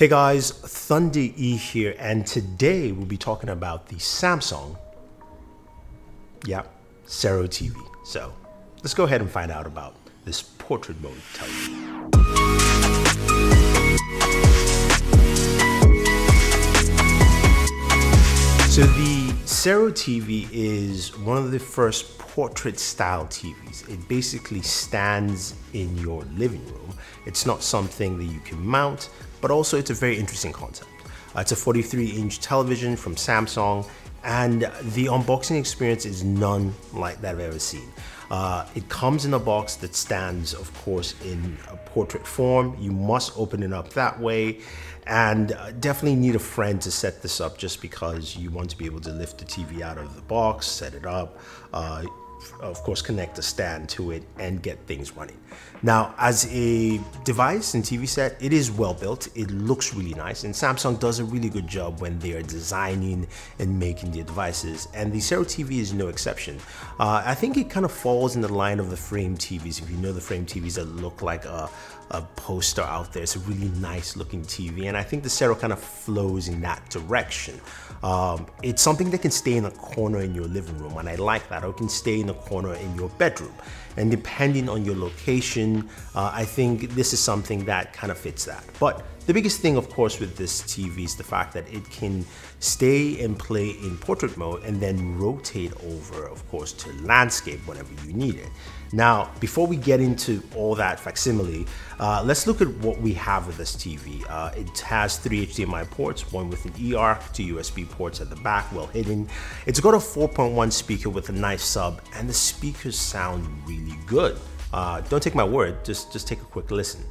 Hey guys, Thunder E here, and today we'll be talking about the Samsung, yeah, Sero TV. So let's go ahead and find out about this portrait mode television. So the Sero TV is one of the first portrait style TVs. It basically stands in your living room. It's not something that you can mount, but also it's a very interesting concept. Uh, it's a 43 inch television from Samsung and the unboxing experience is none like that I've ever seen. Uh, it comes in a box that stands, of course, in a portrait form. You must open it up that way and uh, definitely need a friend to set this up just because you want to be able to lift the TV out of the box, set it up, uh, of course, connect a stand to it and get things running. Now, as a device and TV set, it is well built. It looks really nice, and Samsung does a really good job when they are designing and making their devices. And the Sero TV is no exception. Uh, I think it kind of falls in the line of the frame TVs. If you know the frame TVs that look like a, a poster out there, it's a really nice looking TV, and I think the Sero kind of flows in that direction. Um, it's something that can stay in a corner in your living room, and I like that. Or it can stay in corner in your bedroom. And depending on your location, uh, I think this is something that kind of fits that. But the biggest thing, of course, with this TV is the fact that it can stay and play in portrait mode and then rotate over, of course, to landscape whenever you need it. Now, before we get into all that facsimile, uh, let's look at what we have with this TV. Uh, it has three HDMI ports, one with an eARC, two USB ports at the back, well hidden. It's got a 4.1 speaker with a nice sub, and the speakers sound really good. Uh, don't take my word, just, just take a quick listen.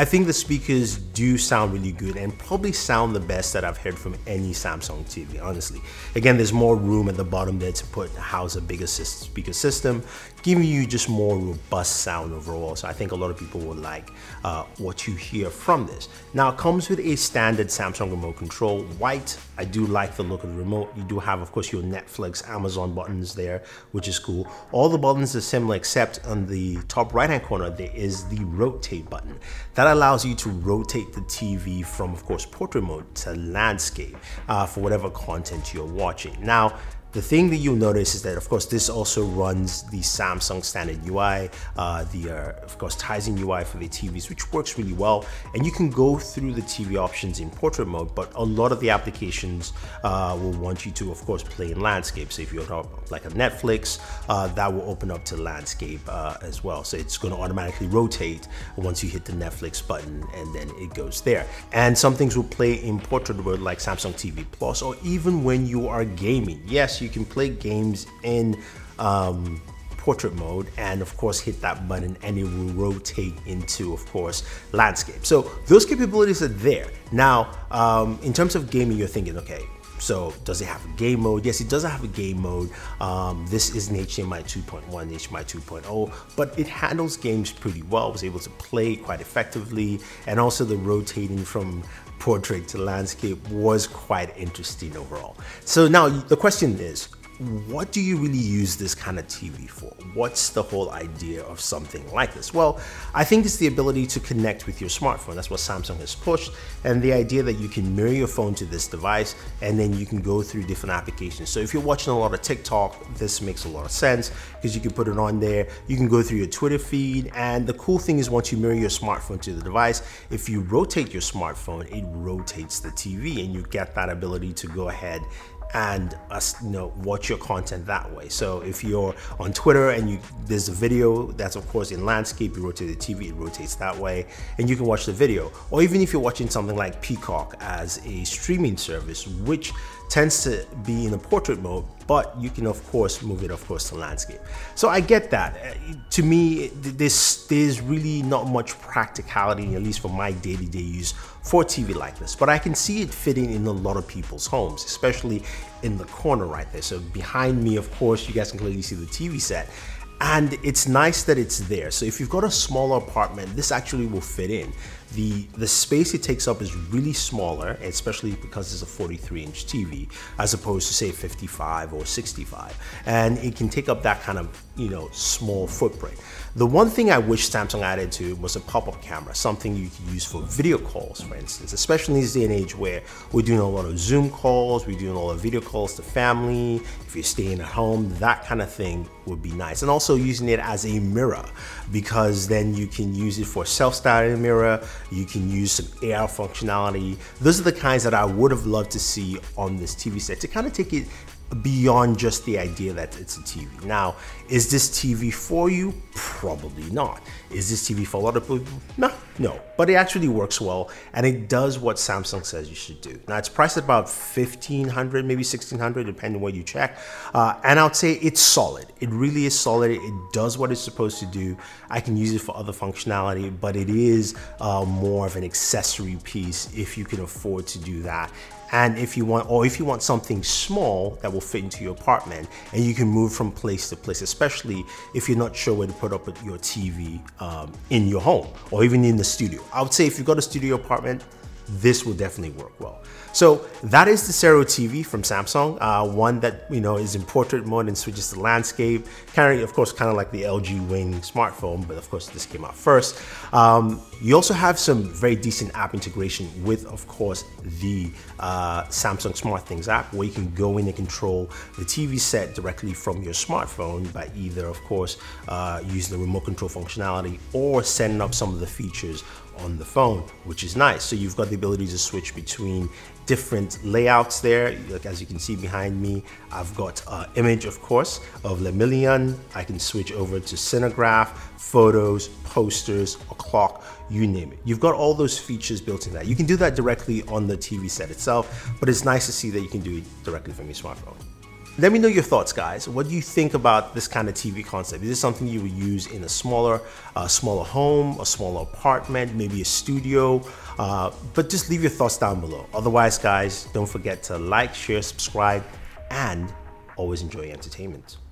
I think the speakers do sound really good and probably sound the best that I've heard from any Samsung TV, honestly. Again, there's more room at the bottom there to put house a bigger speaker system, giving you just more robust sound overall. So I think a lot of people will like uh, what you hear from this. Now it comes with a standard Samsung remote control, white. I do like the look of the remote. You do have, of course, your Netflix, Amazon buttons there, which is cool. All the buttons are similar except on the top right hand corner, there is the rotate button. That allows you to rotate the TV from, of course, portrait mode to landscape uh, for whatever content you're watching. Now, the thing that you'll notice is that, of course, this also runs the Samsung standard UI, uh, the, uh, of course, Tizen UI for the TVs, which works really well. And you can go through the TV options in portrait mode, but a lot of the applications uh, will want you to, of course, play in landscape. So if you're like a Netflix, uh, that will open up to landscape uh, as well. So it's going to automatically rotate once you hit the Netflix button and then it goes there. And some things will play in portrait mode like Samsung TV Plus, or even when you are gaming. Yes, you can play games in um, portrait mode and of course hit that button and it will rotate into of course landscape so those capabilities are there now um, in terms of gaming you're thinking okay so does it have a game mode? Yes, it does have a game mode. Um, this is an HDMI 2.1, HDMI 2.0, but it handles games pretty well. Was able to play quite effectively, and also the rotating from portrait to landscape was quite interesting overall. So now the question is, what do you really use this kind of TV for? What's the whole idea of something like this? Well, I think it's the ability to connect with your smartphone. That's what Samsung has pushed. And the idea that you can mirror your phone to this device and then you can go through different applications. So if you're watching a lot of TikTok, this makes a lot of sense because you can put it on there. You can go through your Twitter feed. And the cool thing is once you mirror your smartphone to the device, if you rotate your smartphone, it rotates the TV and you get that ability to go ahead and uh, us you know watch your content that way. So if you're on twitter and you there's a video that's of course in landscape you rotate the tv it rotates that way and you can watch the video. Or even if you're watching something like peacock as a streaming service which tends to be in a portrait mode, but you can of course move it of course to landscape. So I get that. Uh, to me, this there's really not much practicality, at least for my day-to-day use, for TV like this. But I can see it fitting in a lot of people's homes, especially in the corner right there. So behind me, of course, you guys can clearly see the TV set. And it's nice that it's there. So if you've got a smaller apartment, this actually will fit in. The, the space it takes up is really smaller, especially because it's a 43 inch TV, as opposed to say 55 or 65. And it can take up that kind of, you know, small footprint. The one thing I wish Samsung added to was a pop-up camera, something you could use for video calls, for instance, especially in this day and age where we're doing a lot of Zoom calls, we're doing a lot of video calls to family, if you're staying at home, that kind of thing would be nice. And also using it as a mirror, because then you can use it for self-starting mirror, you can use some AR functionality. Those are the kinds that I would have loved to see on this TV set to kind of take it beyond just the idea that it's a TV. Now, is this TV for you? Probably not. Is this TV for a lot of people? No, no. But it actually works well and it does what Samsung says you should do. Now, it's priced at about 1500 maybe 1600 depending where you check. Uh, and I would say it's solid. It really is solid. It does what it's supposed to do. I can use it for other functionality, but it is uh, more of an accessory piece if you can afford to do that and if you want or if you want something small that will fit into your apartment and you can move from place to place especially if you're not sure where to put up your tv um, in your home or even in the studio i would say if you've got a studio apartment this will definitely work well so that is the Sero TV from Samsung, uh, one that you know is in portrait mode and switches to landscape. Kind of, of course, kind of like the LG Wing smartphone, but of course this came out first. Um, you also have some very decent app integration with, of course, the uh, Samsung SmartThings app, where you can go in and control the TV set directly from your smartphone by either, of course, uh, using the remote control functionality or setting up some of the features on the phone, which is nice. So you've got the ability to switch between different layouts there. Like as you can see behind me, I've got an image, of course, of Lemillion. I can switch over to Cinegraph, photos, posters, a clock, you name it. You've got all those features built in that. You can do that directly on the TV set itself, but it's nice to see that you can do it directly from your smartphone. Let me know your thoughts, guys. What do you think about this kind of TV concept? Is this something you would use in a smaller, uh, smaller home, a smaller apartment, maybe a studio? Uh, but just leave your thoughts down below. Otherwise, guys, don't forget to like, share, subscribe, and always enjoy entertainment.